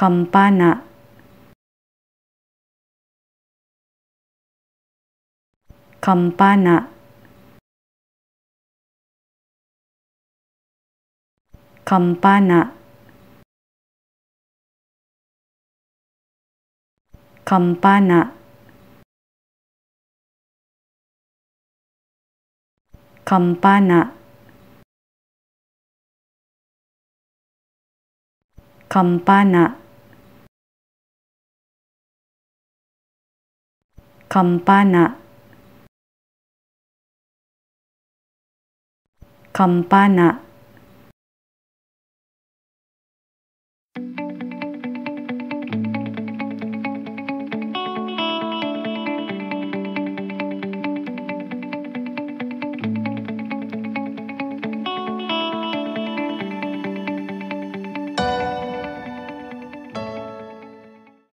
kampana. Kampana. Kampana. Kampana. Kampana. Kampana. kampana. Kampana.